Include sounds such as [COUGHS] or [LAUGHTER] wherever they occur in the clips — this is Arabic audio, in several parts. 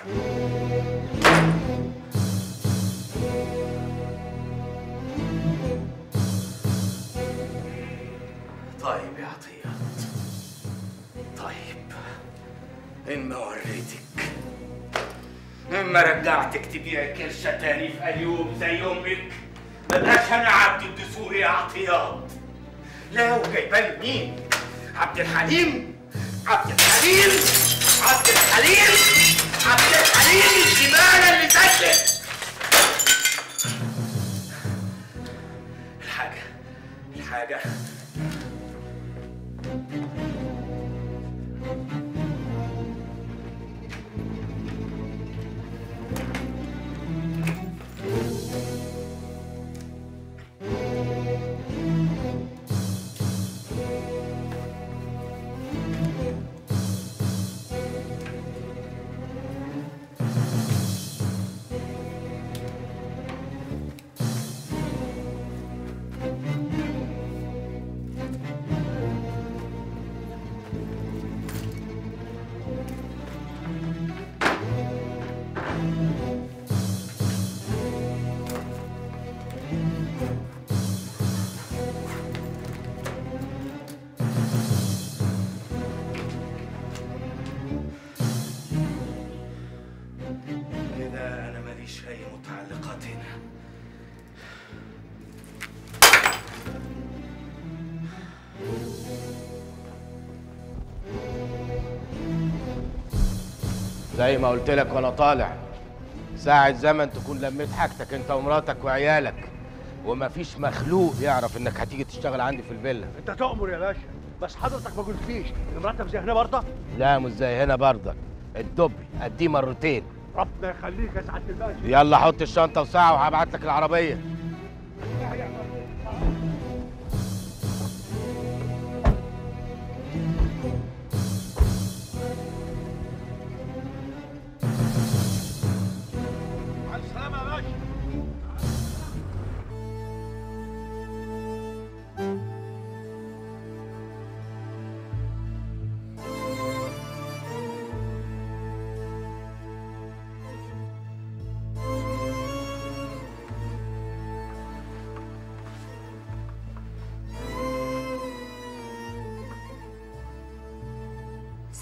طيب يا عطيات طيب. إما وريتك. إما رجعتك تبيع كرشة تاني في اليوم زي أمك مبقاش أنا عبد الدسوقي يا عطيات لا وجايبالي مين؟ عبد الحليم؟ عبد الحليم؟ عبد الحليم؟ عبد الحليم الزبالة اللي سكت الحاجة الحاجة. زي ما قلت لك وأنا طالع. ساعة زمن تكون لميت حاجتك انت ومراتك وعيالك ومفيش مخلوق يعرف انك هتيجي تشتغل عندي في الفيلا. انت تؤمر يا باشا بس حضرتك ما قلتليش المرتب زي هنا برضه؟ لا مش زي هنا برضك الدبل اديه مرتين. ربنا يخليك يا سعادة الباشا. يلا حط الشنطة وساعة وهبعت لك العربية.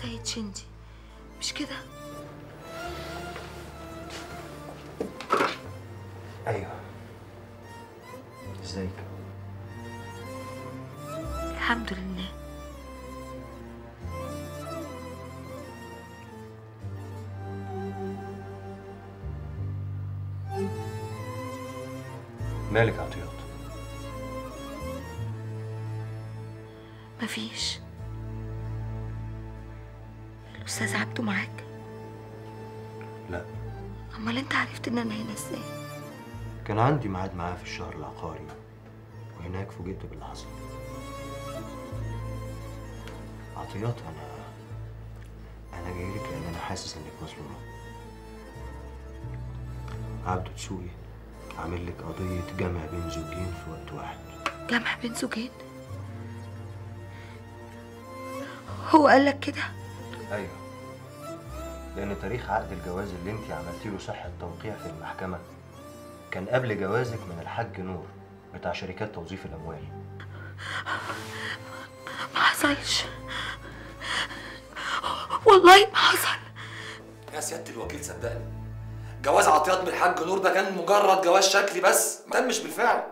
سيد شندي مش كده؟ إن أنا هنا إزاي؟ كان عندي ميعاد معاه في الشهر العقاري وهناك فوجئت باللي حصل عطيات أنا أنا جاي لك لأن أنا حاسس إنك مظلومه عبد دسوقي عامل لك قضية جمع بين زوجين في وقت واحد. جمع بين زوجين؟ هو قال لك كده؟ أيوه. لأن تاريخ عقد الجواز اللي انت عملتي له صحه توقيع في المحكمة. كان قبل جوازك من الحاج نور بتاع شركات توظيف الأموال. ما حصلش. والله ما حصل. يا سيادة الوكيل صدقني جواز عطيات من الحاج نور ده كان مجرد جواز شكلي بس ما تمش بالفعل.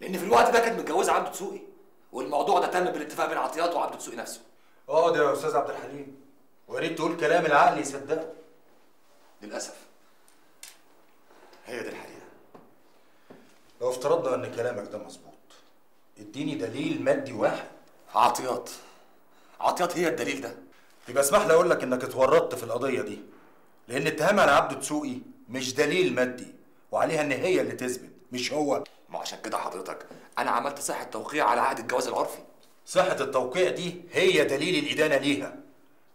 لأن في الوقت ده كانت متجوزه عبد دسوقي والموضوع ده تم بالاتفاق بين عطيات وعبد دسوقي نفسه. اقعد يا أستاذ عبد الحليم. ويا ريت تقول كلام العقل يصدقه. للأسف. هي دي الحقيقة. لو افترضنا إن كلامك ده مظبوط إديني دليل مادي واحد. عطيات عطيات هي الدليل ده. يبقى اسمح لي أقول لك إنك اتورطت في القضية دي لأن اتهام على عبد دسوقي مش دليل مادي وعليها إن هي اللي تثبت مش هو. ما عشان كده حضرتك أنا عملت صحة توقيع على عقد الجواز العرفي. صحة التوقيع دي هي دليل الإدانة ليها.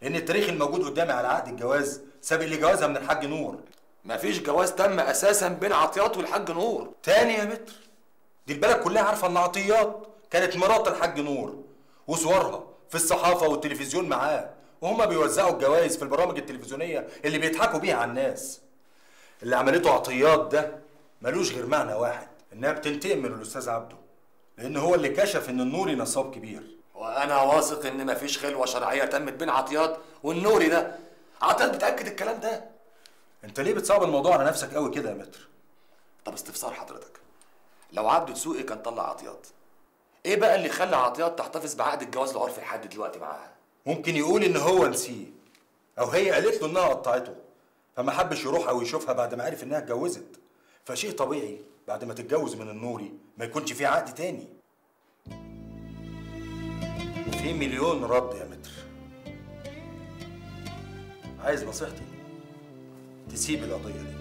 لأن التاريخ الموجود قدامي على عقد الجواز سابق لجوازها من الحاج نور. مفيش جواز تم أساسا بين عطيات والحاج نور. تاني يا متر. دي البلد كلها عارفة إن عطيات كانت مرات الحاج نور وصورها في الصحافة والتلفزيون معاه وهم بيوزعوا الجوائز في البرامج التلفزيونية اللي بيضحكوا بيها على الناس. اللي عملته عطيات ده ملوش غير معنى واحد إنها بتنتقم من الأستاذ عبده لأن هو اللي كشف إن النوري نصاب كبير. وأنا واثق ان مفيش خلوة شرعية تمت بين عطيات والنوري ده. عطيات بتأكد الكلام ده. أنت ليه بتصعب الموضوع على نفسك قوي كده يا متر؟ طب استفسار حضرتك. لو عبده دسوقي كان طلع عطيات. إيه بقى اللي خلى عطيات تحتفظ بعقد الجواز العرفي لحد دلوقتي معاها؟ ممكن يقول إن هو نسيه أو هي قالت له إنها قطعته فما حبش يروح أو يشوفها بعد ما عرف إنها اتجوزت. فشيء طبيعي بعد ما تتجوز من النوري ما يكونش في عقد تاني. في مليون رد يا متر. عايز نصيحتي؟ تسيب القضية دي.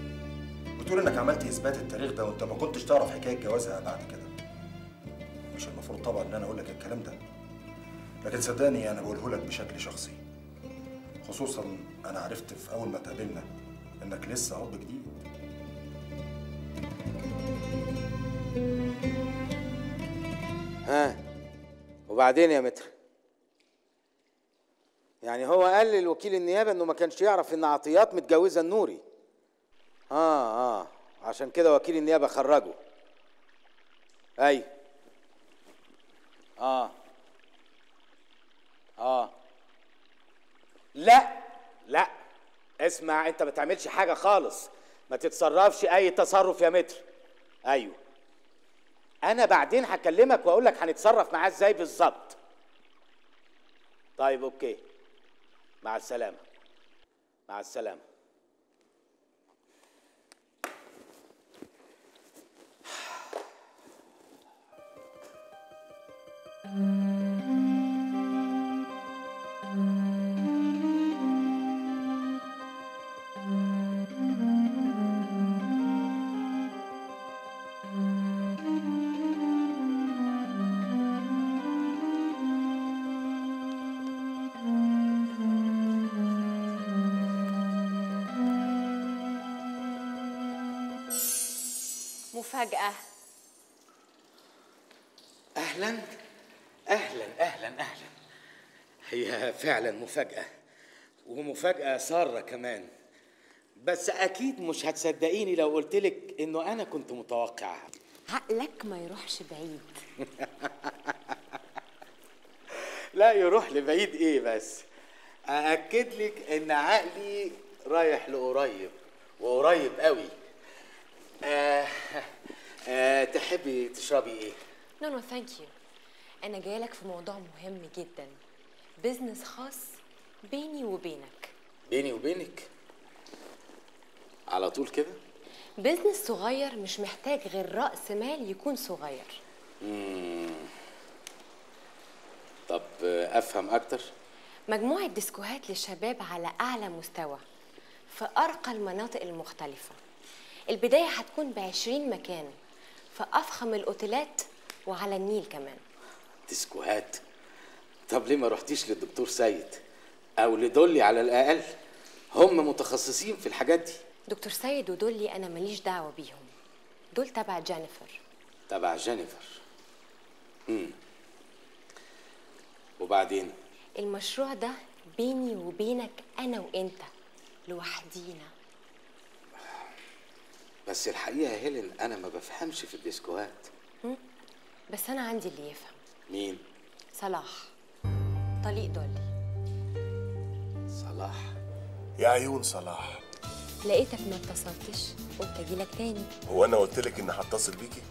بتقول إنك عملت إثبات التاريخ ده وأنت ما كنتش تعرف حكاية جوازها بعد كده. مش المفروض طبعا إن أنا أقول لك الكلام ده. لكن صدقني أنا بقوله لك بشكل شخصي. خصوصا أنا عرفت في أول ما اتقابلنا إنك لسه اب جديد. ها؟ وبعدين يا متر؟ يعني هو قال للوكيل النيابه إنه ما كانش يعرف إن عطيات متجوزة النوري. آه آه. عشان كده وكيل النيابة خرجه. أي. آه. آه. لا. لا. اسمع أنت ما تعملش حاجة خالص. ما تتصرفش أي تصرف يا متر. أيوه. أنا بعدين هكلمك واقول لك هنتصرف معاه إزاي بالظبط. طيب أوكي. مع السلامة. مع السلامة. مفاجأة أهلا؟ أهلا أهلا أهلا. هي فعلا مفاجأة ومفاجأة سارة كمان. بس أكيد مش هتصدقيني لو قلت لك إنه أنا كنت متوقعها عقلك ما يروحش بعيد. [LAUGHS] لا يروح لبعيد إيه بس؟ أأكد لك إن عقلي رايح لقريب وقريب قوي آه آه تحبي تشربي إيه؟ no no thank you أنا جاية لك في موضوع مهم جدا. business خاص بيني وبينك. بيني وبينك؟ على طول كده؟ business صغير مش محتاج غير رأس مال يكون صغير. طب أفهم أكتر؟ مجموعة ديسكوهات للشباب على أعلى مستوى في أرقى المناطق المختلفة. البداية هتكون بعشرين مكان. في أفخم الأوتيلات وعلى النيل كمان. ديسكوهات. طب ليه ما رحتيش للدكتور سيد أو لدولي على الأقل؟ هم متخصصين في الحاجات دي. دكتور سيد ودولي أنا ماليش دعوة بيهم. دول تبع جينيفر. تبع جينيفر. امم وبعدين؟ المشروع ده بيني وبينك أنا وإنت لوحدينا. بس الحقيقة هيلين أنا ما بفهمش في الديسكوهات. بس أنا عندي اللي يفهم. مين؟ صلاح. طليق دولي. صلاح. يا عيون صلاح. لقيتك ما اتصلتش قلت أجيلك تاني. هو أنا قلت لك إني هتصل بيكي؟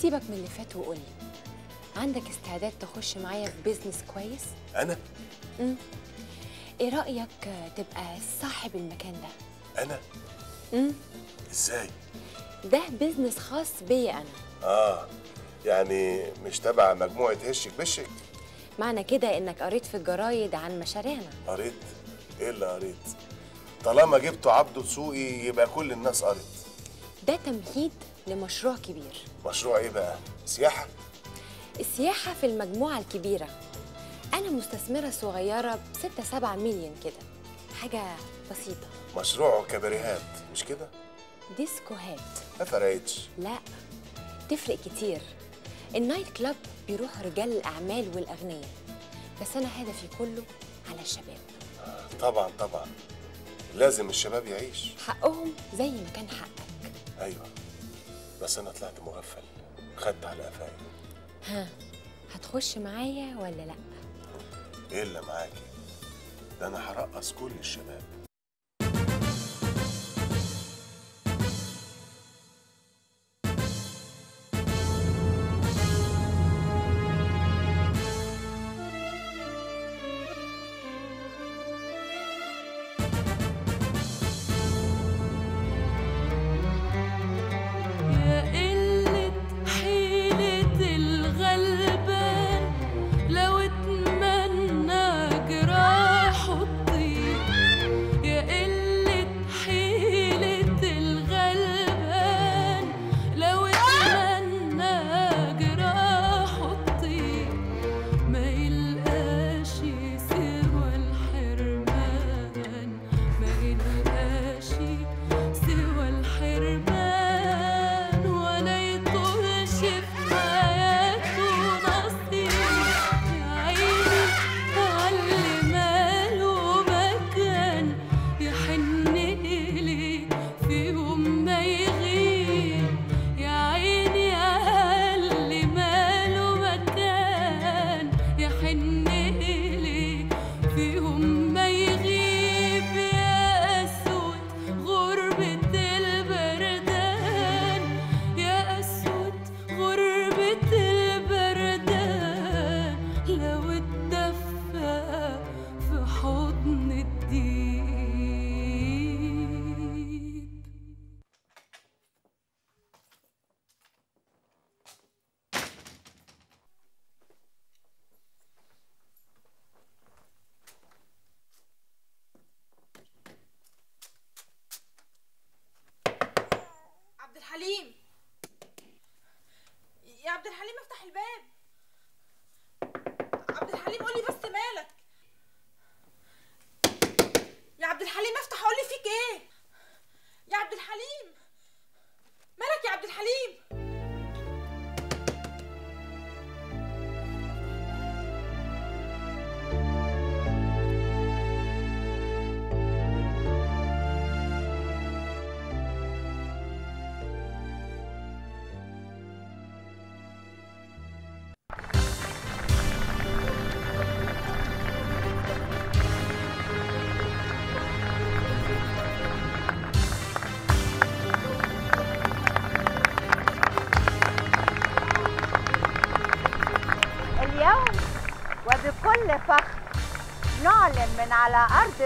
سيبك من اللي فات وقولي. عندك استعداد تخش معايا في بيزنس كويس؟ أنا؟ إيه رأيك تبقى صاحب المكان ده؟ أنا؟ امم إزاي؟ ده بيزنس خاص بيا أنا. آه يعني مش تبع مجموعة هشك بشك؟ معنى كده إنك قريت في الجرايد عن مشاريعنا. قريت؟ إيه اللي قريت؟ طالما جبتوا عبده دسوقي يبقى كل الناس قرت. ده تمهيد لمشروع كبير. مشروع إيه بقى؟ سياحة؟ السياحة في المجموعة الكبيرة. أنا مستثمرة صغيرة بستة سبعة مليون كده. حاجة بسيطة. مشروع كباريهات مش كده؟ ديسكوهات ما فرقتش. لا تفرق كتير. ال night club بيروح رجال الأعمال والأغنياء بس أنا هدفي كله على على الشباب. طبعا طبعا. لازم الشباب يعيش. حقهم زي ما كان حقك. أيوه. بس أنا طلعت مغفل. خدت على قفايا. ها هتخش معايا ولا لأ؟ إيه اللي معاكي؟ ده أنا هرقص كل الشباب.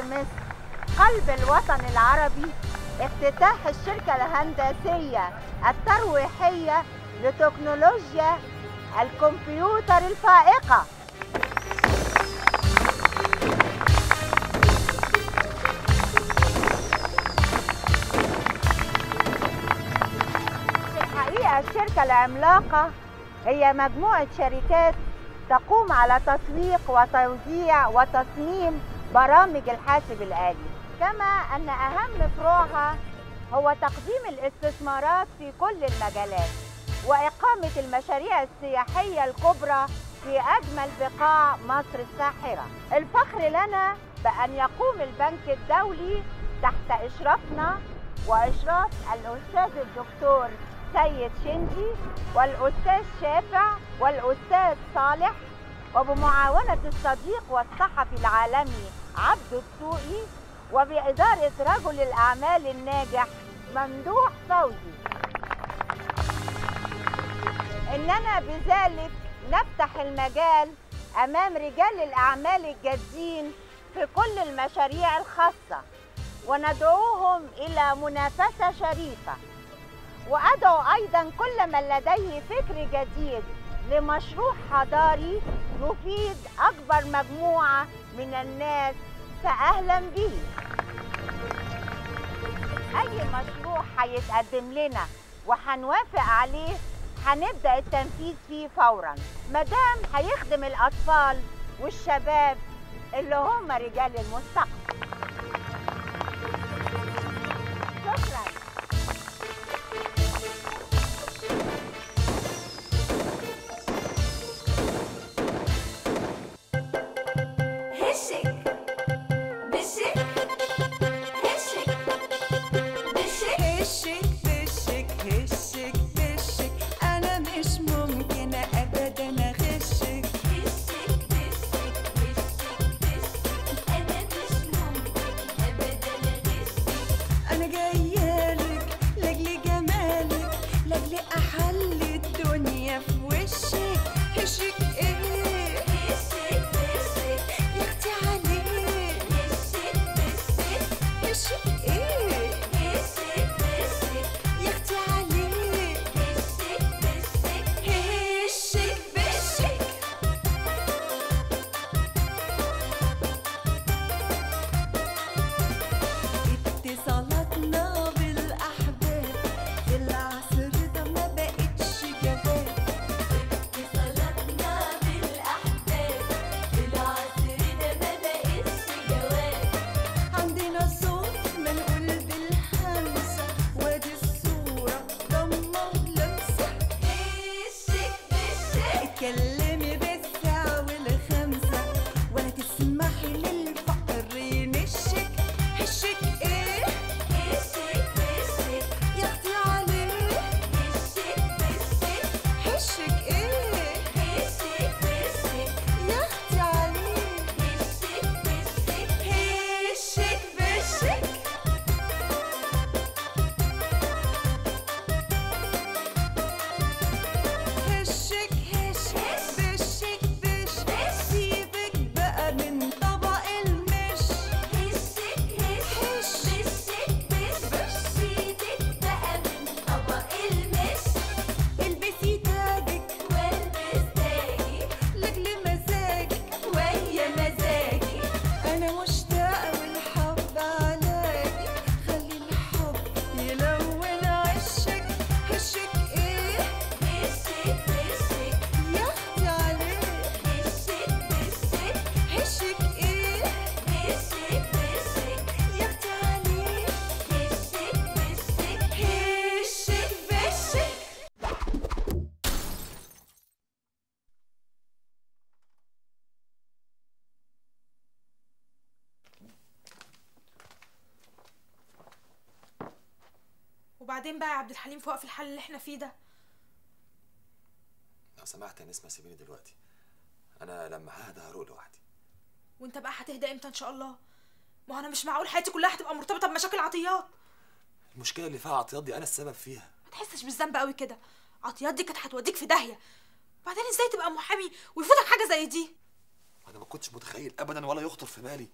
مصر قلب الوطن العربي افتتاح الشركة الهندسية الترويحية لتكنولوجيا الكمبيوتر الفائقة. في الحقيقة الشركة العملاقة هي مجموعة شركات تقوم على تسويق وتوزيع وتصميم برامج الحاسب الآلي. كما أن أهم فروعها هو تقديم الاستثمارات في كل المجالات وإقامة المشاريع السياحية الكبرى في أجمل بقاع مصر الساحرة. الفخر لنا بأن يقوم البنك الدولي تحت إشرافنا وإشراف الأستاذ الدكتور سيد شندي والأستاذ شافع والأستاذ صالح وبمعاونة الصديق والصحفي العالمي عبد السوقي وبإدارة رجل الأعمال الناجح ممدوح فوزي. إننا بذلك نفتح المجال أمام رجال الأعمال الجادين في كل المشاريع الخاصة وندعوهم إلى منافسة شريفة. وأدعو أيضا كل من لديه فكر جديد لمشروع حضاري يفيد أكبر مجموعة من الناس فأهلا به. أي مشروع هيتقدم لنا وهنوافق عليه هنبدأ التنفيذ فيه فورا. مدام هيخدم الأطفال والشباب اللي هم رجال المستقبل. شكرا. وبعدين بقى يا عبد الحليم في وقف الحل اللي إحنا فيه ده. لو سمحت يا نسمة سيبيني دلوقتي. أنا لما ههدى هروق لوحدي. وانت بقى هتهدى إمتى إن شاء الله؟ ما أنا مش معقول حياتي كلها هتبقى مرتبطة بمشاكل عطيات. المشكلة اللي فيها عطيات دي أنا السبب فيها. ما تحسش بالذنب قوي كده. عطيات دي كانت هتوديك في داهية. بعدين إزاي تبقى محامي ويفوتك حاجة زي دي؟ أنا ما كنتش متخيل ابدا ولا يخطر في بالي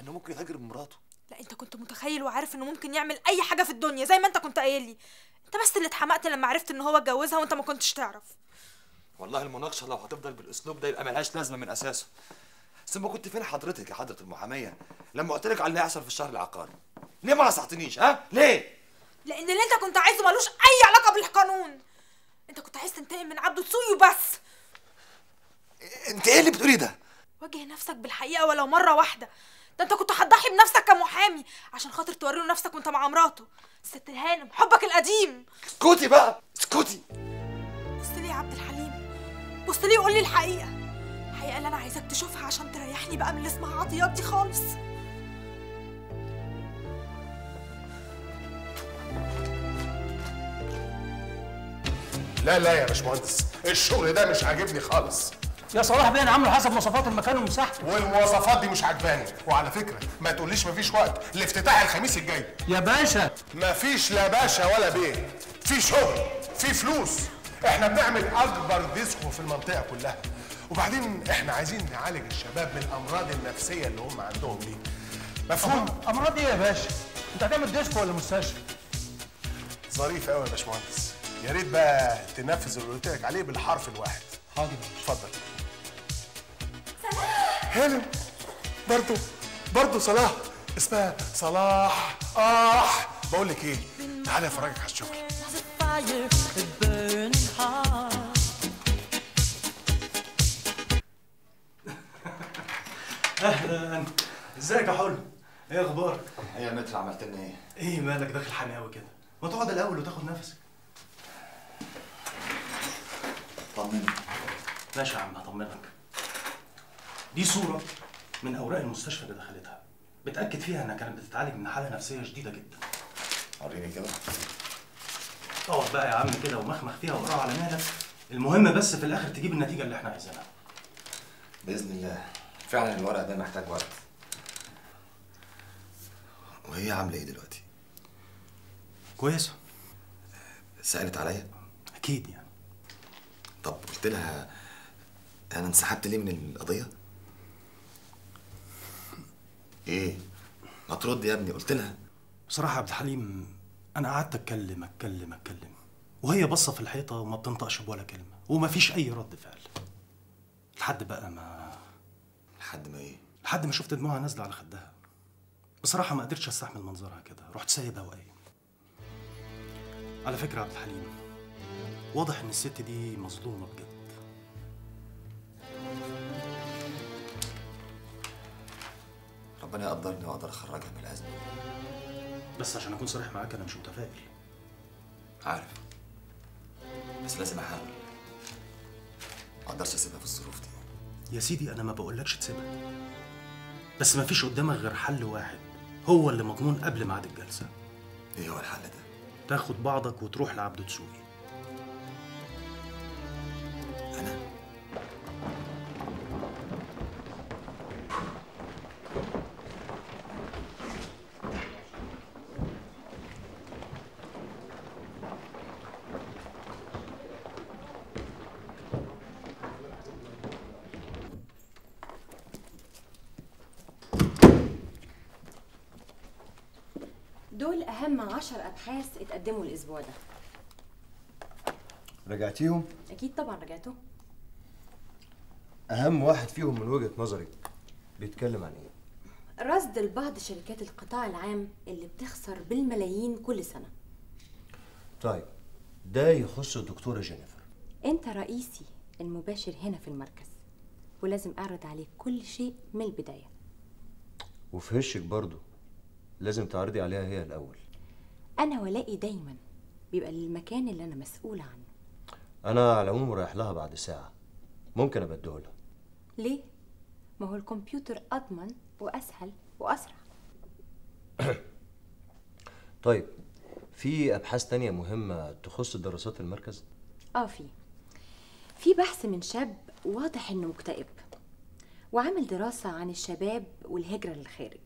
إنه ممكن يهاجر بمراته. لا انت كنت متخيل وعارف انه ممكن يعمل اي حاجة في الدنيا زي ما انت كنت قايل لي. انت بس اللي اتحمقت لما عرفت ان هو اتجوزها وانت ما كنتش تعرف. والله المناقشة لو هتفضل بالاسلوب ده يبقى ملهاش لازمة من اساسه. ثم كنت فين حضرتك يا حضرة المحامية؟ لما قلت لك على اللي هيحصل في الشهر العقاري. ليه ما نصحتنيش ها؟ ليه؟ لأن اللي انت كنت عايزه ملوش أي علاقة بالقانون. انت كنت عايز تنتقم من عبده تسوقي وبس. انت إيه اللي بتقولي ده؟ واجه نفسك بالحقيقة ولو مرة واحدة. ده انت كنت هتضحي بنفسك كمحامي عشان خاطر توري له نفسك وانت مع مراته. الست الهانم حبك القديم. اسكتي بقى اسكتي. بص لي يا عبد الحليم. بص لي وقول لي الحقيقة. الحقيقة اللي أنا عايزاك تشوفها عشان تريحني بقى من اللي اسمها عطيات دي خالص. لا لا يا باشمهندس الشغل ده مش عاجبني خالص. يا صلاح بيه أنا عامله حسب مواصفات المكان ومساحته والمواصفات دي مش عجباني. وعلى فكرة ما تقوليش مفيش وقت لافتتاح الخميس الجاي. يا باشا. مفيش لا باشا ولا بيه. في شغل في فلوس. إحنا بنعمل أكبر ديسكو في المنطقة كلها. وبعدين إحنا عايزين نعالج الشباب من الأمراض النفسية اللي هم عندهم دي. مفهوم؟ أمراض إيه يا باشا؟ أنت هتعمل ديسكو ولا مستشفى؟ ظريف قوي يا باشمهندس. يا ريت بقى تنفذ اللي قلت لك عليه بالحرف الواحد. حاضر اتفضل. هانم. برضو برضو صلاح. اسمها صلاح. آه بقول لك إيه؟ تعالى أفرجك على الشغل. أهلا. إزيك يا حلو؟ إيه أخبارك؟ إيه يا متر عملت لنا إيه؟ إيه مالك داخل حماوي كده. ما تقعد الأول وتاخد نفسك. طمني. ماشي يا عم هطمنك. دي صورة من أوراق المستشفى اللي دخلتها. بتأكد فيها إنها كانت بتتعالج من حالة نفسية شديدة جدا. وريني كده. اقعد بقى يا عم كده ومخمخ فيها واقراها على مهلك. المهم بس في الآخر تجيب النتيجة اللي إحنا عايزينها. بإذن الله. فعلا الورق ده محتاج وقت. وهي عاملة إيه دلوقتي؟ كويسة. سألت عليا؟ أكيد يعني. طب قلت لها أنا انسحبت ليه من القضية؟ إيه؟ ما ترد يا ابني قلت لها. بصراحة يا عبد الحليم أنا قعدت أتكلم أتكلم أتكلم. وهي باصة في الحيطة وما بتنطقش بولا كلمة ومفيش أي رد فعل. لحد بقى ما لحد ما إيه؟ لحد ما شفت دموعها نازلة على خدها. بصراحة ما قدرتش أستحمل منظرها كده. رحت سايبها وقايم. على فكرة يا عبد الحليم واضح إن الست دي مظلومة بجد. ربنا يقدرني واقدر اخرجها من الازمة بس عشان أكون صريح معاك أنا مش متفائل. عارف. بس لازم احاول. ما أقدرش اسيبها في الظروف دي. يا سيدي أنا ما بقولكش تسيبها. بس ما فيش قدامك غير حل واحد. هو اللي مضمون قبل ميعاد الجلسة. إيه هو الحل ده؟ تاخد بعضك وتروح لعبد دسوقي عشر أبحاث اتقدموا الأسبوع ده. رجعتيهم؟ أكيد طبعا رجعتوا أهم واحد فيهم من وجهة نظري بيتكلم عن إيه؟ رصد لبعض شركات القطاع العام اللي بتخسر بالملايين كل سنة. طيب ده يخص الدكتورة جينيفر. أنت رئيسي المباشر هنا في المركز ولازم أعرض عليك كل شيء من البداية. وفي هشك برضه لازم تعرضي عليها هي الأول. أنا ولائي دايما بيبقى للمكان اللي أنا مسؤولة عنه. أنا على العموم رايح لها بعد ساعة. ممكن ابديه لها ليه؟ ما هو الكمبيوتر أضمن وأسهل وأسرع. [COUGHS] طيب في أبحاث تانية مهمة تخص دراسات المركز؟ آه في. في بحث من شاب واضح إنه مكتئب وعامل دراسة عن الشباب والهجرة للخارج.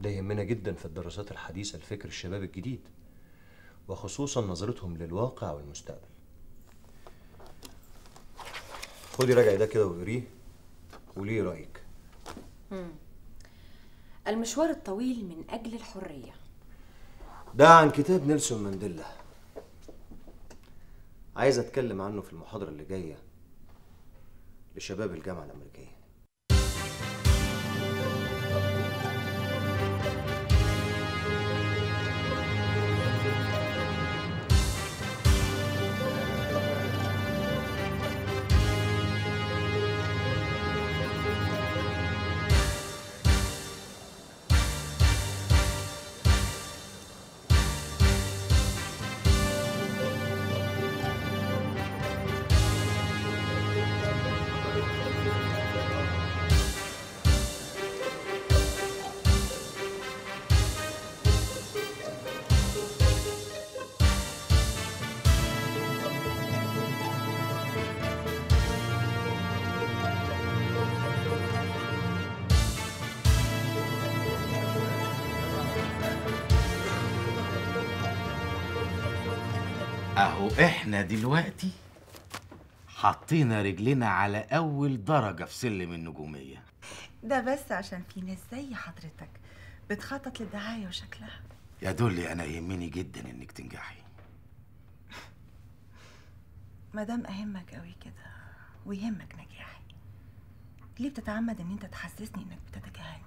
ده يهمنا جدا في الدراسات الحديثة لفكر الشباب الجديد وخصوصا نظرتهم للواقع والمستقبل. خدي راجعي ده كده وقريه وليه رأيك. مم. المشوار الطويل من أجل الحرية. ده عن كتاب نيلسون مانديلا. عايز أتكلم عنه في المحاضرة اللي جاية لشباب الجامعة الأمريكية. أهو إحنا دلوقتي حطينا رجلنا على أول درجة في سلم النجومية. ده بس عشان في ناس زي حضرتك بتخطط للدعاية وشكلها. يا دولي أنا يهمني جدا إنك تنجحي. مادام أهمك قوي كده ويهمك نجاحي. ليه بتتعمد إن أنت تحسسني إنك بتتجاهلني؟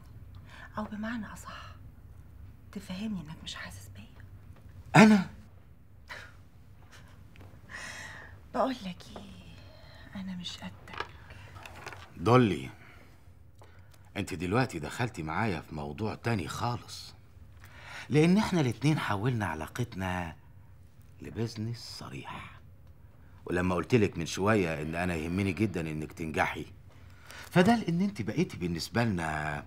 أو بمعنى أصح تفهمني إنك مش حاسس بيا؟ أنا؟ بقول لك إيه؟ أنا مش قدك. دولي انت دلوقتي دخلتي معايا في موضوع تاني خالص. لأن إحنا الاتنين حولنا علاقتنا لبزنس صريح. ولما قلتلك من شوية إن أنا يهمني جدا إنك تنجحي فده لأن أنت بقيتي بالنسبة لنا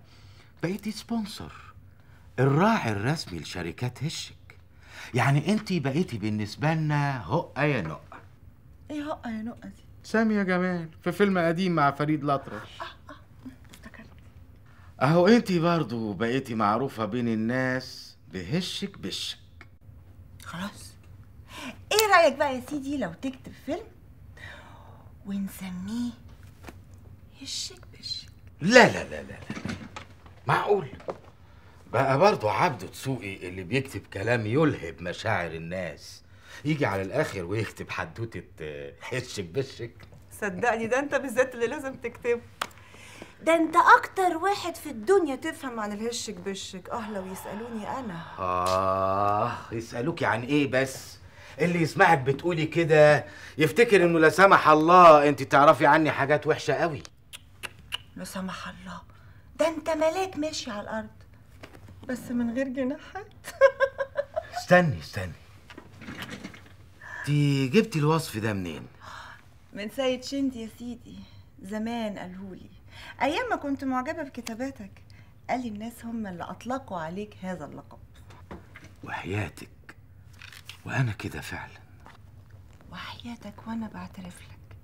بقيتي سبونسر الراعي الرسمي لشركات هشك. يعني أنت بقيتي بالنسبة لنا هقة يا نقة إيه هقه يا نقه دي. سامية جمال في فيلم قديم مع فريد الأطرش. أهو انت برضو بقيتي معروفة بين الناس بهشك بشك. خلاص. إيه رأيك بقى يا سيدي لو تكتب فيلم ونسميه هشك بشك؟ لا لا لا لا لا معقول؟ بقى برضو عبده دسوقي اللي بيكتب كلام يلهب مشاعر الناس. يجي على الآخر ويكتب حدوتة آه، هشك بشك. صدقني ده انت بالذات اللي لازم تكتبه. ده انت أكتر واحد في الدنيا تفهم عن الهشك بشك. آه لو يسألوني أنا. آه يسألوكي عن إيه بس؟ اللي يسمعك بتقولي كده يفتكر إنه لا سمح الله أنت تعرفي عني حاجات وحشة قوي. لا سمح الله. ده انت ملاك ماشي على الأرض. بس من غير جناحات. [LAUGHS] استني استني. انت جبتي الوصف ده منين؟ من سيد شندي يا سيدي زمان قالهولي. أيام ما كنت معجبة بكتاباتك قال لي الناس هم اللي أطلقوا عليك هذا اللقب. وحياتك. وأنا كده فعلا. وحياتك وأنا بعترف لك.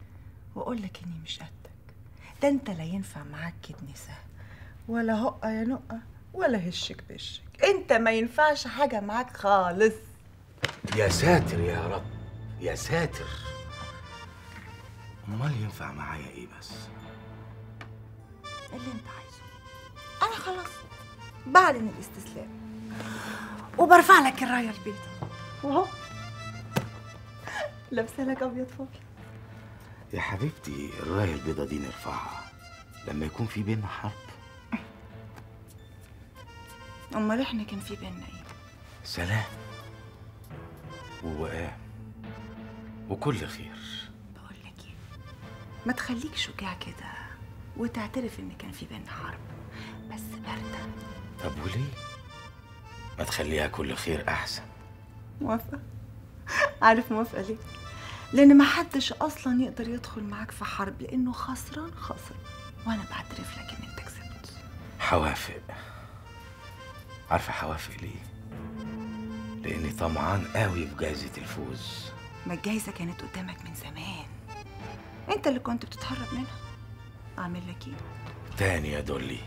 وأقول لك إني مش قدك. ده أنت لا ينفع معاك كدنسه ولا هقة يا نقة ولا هشك بشك. أنت ما ينفعش حاجة معاك خالص. يا ساتر يا رب. يا ساتر. أمال ينفع معايا إيه بس؟ اللي أنت عايزه. أنا خلاص. بعلن الاستسلام. وبرفع لك الراية البيضاء واهو لابسة لك أبيض فوق. يا حبيبتي الراية البيضة دي نرفعها. لما يكون في بينا حرب. أمال إحنا كان في بينا إيه؟ سلام. ووئام وكل خير. بقول لك إيه ما تخليك شجاع كده وتعترف إن كان في بينا حرب بس بارده طب وليه؟ ما تخليها كل خير أحسن. موافقة؟ عارف موافقة ليه؟ لأن ما حدش أصلا يقدر يدخل معاك في حرب لأنه خسران خسر وأنا بعترف لك ان انت كسبت. حوافق. عارفة حوافق ليه؟ لأني طمعان قوي في جايزه الفوز. ما الجايزة كانت قدامك من زمان. انت اللي كنت بتتهرب منها. أعمل لك إيه؟ تاني يا دولي.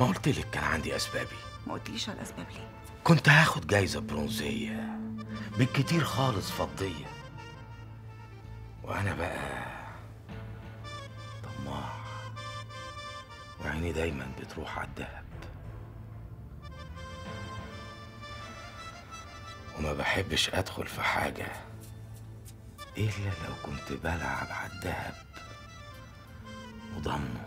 ما قلت لك كان عندي أسبابي. ما قلتليش على الأسباب ليه. كنت هاخد جايزة برونزية. بالكتير خالص فضية. وأنا بقى طماع. وعيني دايما بتروح على الدهب. وما بحبش أدخل في حاجة إلا لو كنت بلعب على الدهب وضمنه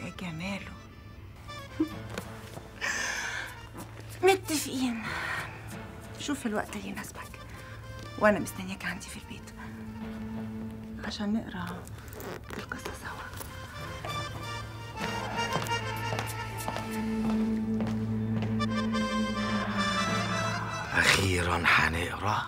يا جماله. [LAUGHS] متفقين. شوف الوقت اللي يناسبك. وأنا مستنياك عندي في البيت. عشان نقرأ القصة سوا. أخيرا هنقرا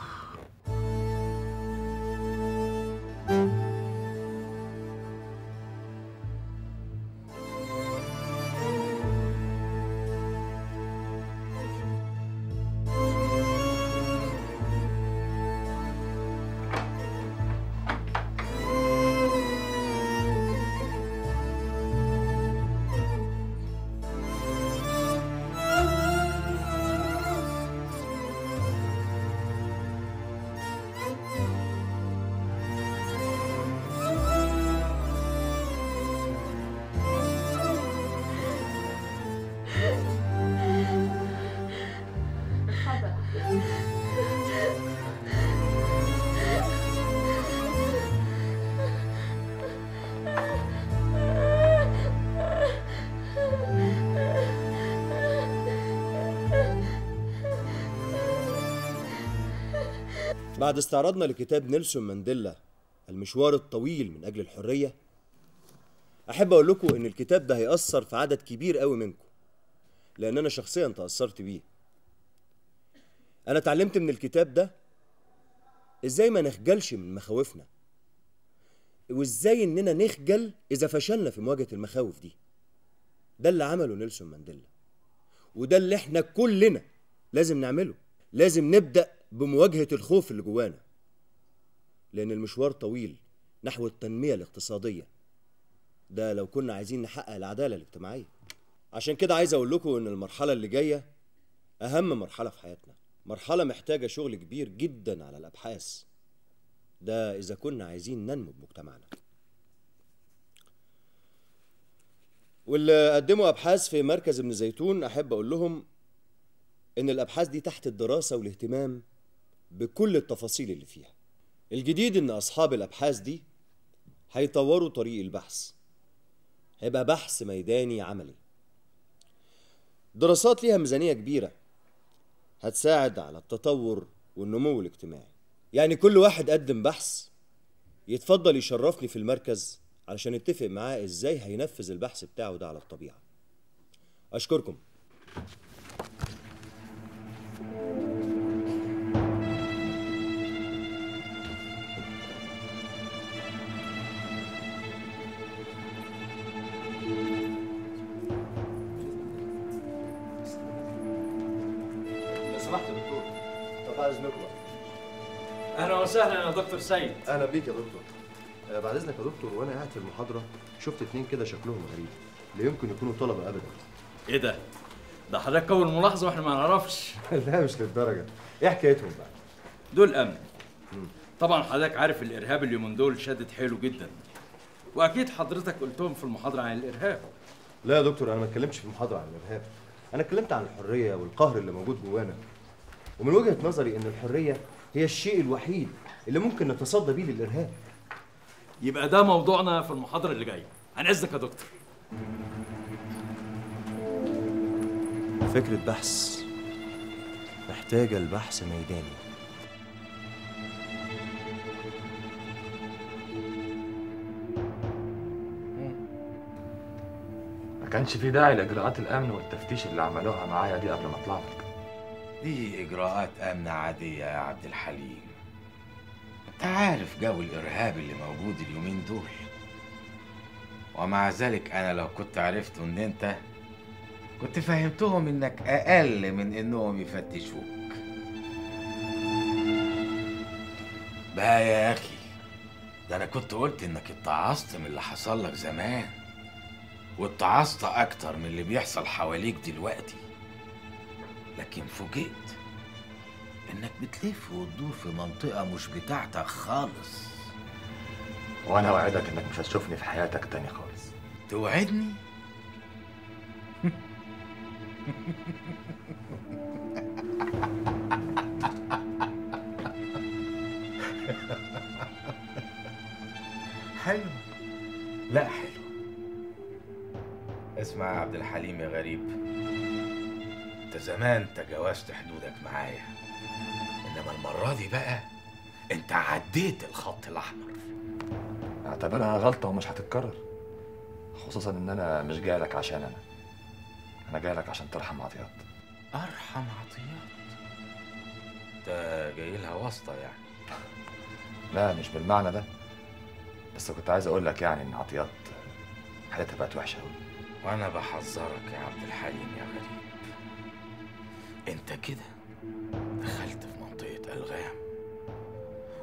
بعد استعراضنا لكتاب نيلسون مانديلا المشوار الطويل من أجل الحرية أحب أقول لكم إن الكتاب ده هيأثر في عدد كبير قوي منكم لأن أنا شخصيا تأثرت بيه. أنا اتعلمت من الكتاب ده إزاي ما نخجلش من مخاوفنا وإزاي إننا نخجل إذا فشلنا في مواجهة المخاوف دي. ده اللي عمله نيلسون مانديلا وده اللي إحنا كلنا لازم نعمله لازم نبدأ بمواجهة الخوف اللي جوانا لأن المشوار طويل نحو التنمية الاقتصادية. ده لو كنا عايزين نحقق العدالة الاجتماعية. عشان كده عايز أقول لكم إن المرحلة اللي جاية أهم مرحلة في حياتنا. مرحلة محتاجة شغل كبير جدا على الأبحاث. ده إذا كنا عايزين ننمو بمجتمعنا. واللي قدموا أبحاث في مركز ابن زيتون أحب أقول لهم إن الأبحاث دي تحت الدراسة والاهتمام بكل التفاصيل اللي فيها. الجديد إن أصحاب الأبحاث دي هيطوروا طريق البحث. هيبقى بحث ميداني عملي. دراسات ليها ميزانية كبيرة هتساعد على التطور والنمو الاجتماعي. يعني كل واحد قدم بحث يتفضل يشرفني في المركز علشان نتفق معاه إزاي هينفذ البحث بتاعه ده على الطبيعة. أشكركم. وسهلا يا دكتور سيد. أهلا بيك يا دكتور. آه، بعد إذنك يا دكتور وأنا قاعد في المحاضرة شفت اتنين كده شكلهم غريب. لا يمكن يكونوا طلبة ابدا. إيه ده؟ ده حضرتك أول ملاحظة وإحنا ما نعرفش. [LAUGHS] لا مش للدرجة. إيه حكايتهم بقى؟ دول أمن. طبعا حضرتك عارف الإرهاب اليومين دول شدد حيله جدا. وأكيد حضرتك قلتهم في المحاضرة عن الإرهاب. لا يا دكتور أنا ما اتكلمتش في المحاضرة عن الإرهاب. أنا اتكلمت عن الحرية والقهر اللي موجود جوانا. ومن وجهة نظري إن الحرية هي الشيء الوحيد اللي ممكن نتصدى بيه للإرهاب. يبقى ده موضوعنا في المحاضرة اللي جاية. عن اذنك يا دكتور. فكرة بحث محتاجة البحث ميداني. ما كانش في داعي لإجراءات الأمن والتفتيش اللي عملوها معايا دي قبل ما أطلع لك. دي إجراءات أمن عادية يا عبد الحليم. أنت عارف جو الإرهاب اللي موجود اليومين دول. ومع ذلك أنا لو كنت عرفت إن أنت كنت فهمتهم إنك أقل من إنهم يفتشوك. بقى يا أخي ده أنا كنت قلت إنك اتعظت من اللي حصل لك زمان واتعظت أكتر من اللي بيحصل حواليك دلوقتي. لكن فوجئت إنك بتلف وتدور في منطقة مش بتاعتك خالص. وأنا أوعدك إنك مش هتشوفني في حياتك تاني خالص. توعدني؟ حلو. لا حلو. اسمع يا عبد الحليم يا غريب. أنت زمان تجاوزت حدودك معايا. إنما المرة دي بقى أنت عديت الخط الأحمر. اعتبرها غلطة ومش هتتكرر. خصوصا إن أنا مش جاي لك عشان أنا. أنا جاي لك عشان ترحم عطيات. أرحم عطيات؟ أنت جاي لها واسطة يعني. لا مش بالمعنى ده. بس كنت عايز أقول لك يعني إن عطيات حالتها بقت وحشة قوي وأنا بحذرك يا عبد الحليم يا غريب. أنت كده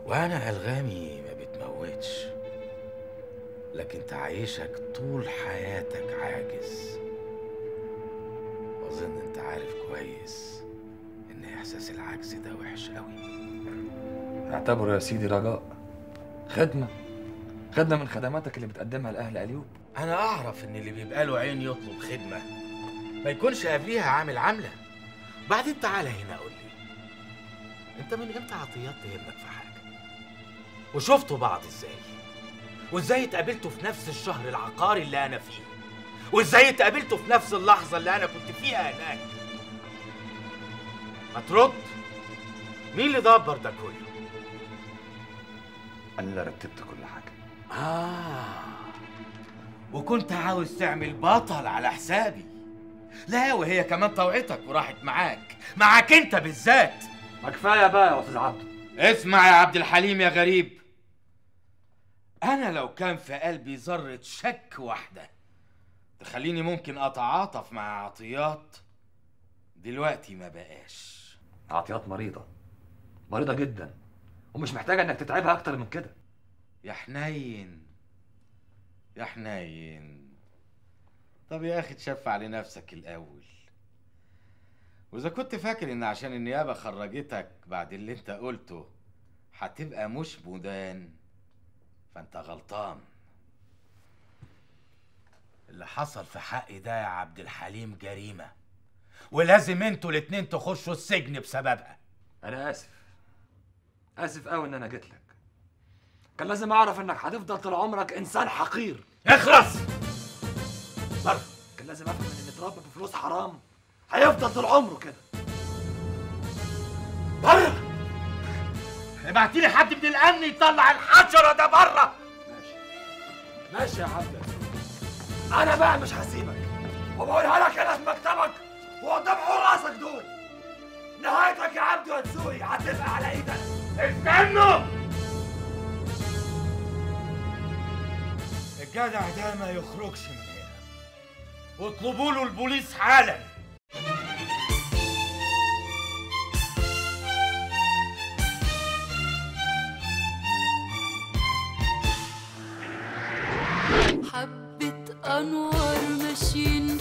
وأنا ألغامي ما بتموتش. لكن تعيشك طول حياتك عاجز. واظن أنت عارف كويس إن إحساس العجز ده وحش قوي اعتبره يا سيدي رجاء. خدمة. خدمة من خدماتك اللي بتقدمها لأهل أليوب. أنا أعرف إن اللي بيبقى له عين يطلب خدمة. ما يكونش قبليها عامل عاملة بعدين تعالى هنا قول لي. أنت من إمتى عطيات تهمك في حاجة؟ وشفتوا بعض إزاي؟ وازاي اتقابلتوا في نفس الشهر العقاري اللي أنا فيه؟ وازاي اتقابلتوا في نفس اللحظة اللي أنا كنت فيها هناك؟ ما ترد مين اللي دبر ده كله؟ أنا اللي رتبت كل حاجة. آه. وكنت عاوز تعمل بطل على حسابي. لا وهي كمان طوعتك وراحت معاك. معاك أنت بالذات. ما كفاية بقى يا أستاذ عبده اسمع يا عبد الحليم يا غريب. أنا لو كان في قلبي ذرة شك واحدة تخليني ممكن أتعاطف مع عطيات دلوقتي ما بقاش. عطيات مريضة مريضة جدا ومش محتاجة إنك تتعبها أكتر من كده. يا حنين يا حنين. طب يا أخي تشفع لنفسك الأول. وإذا كنت فاكر إن عشان النيابة خرجتك بعد اللي أنت قلته هتبقى مش مدان. فانت غلطان. اللي حصل في حقي ده يا عبد الحليم جريمة ولازم أنتوا الاتنين تخشوا السجن بسببها. أنا آسف. آسف أوي إن أنا جيت لك. كان لازم أعرف إنك هتفضل طول عمرك إنسان حقير. اخلص! بره كان لازم أفهم إن اللي اتربى بفلوس حرام هيفضل طول عمره كده. بره ابعتي لي حد من الامن يطلع الحشرة ده بره ماشي. يا عبد أنا بقى مش هسيبك. وبقولها لك هنا في مكتبك. وقدام حراسك دول. نهايتك يا عبد ونسوي هتبقى على إيدك. استنوا! الجدع ده ما يخرجش من هنا. واطلبوا له البوليس حالا. أنوار ماشيين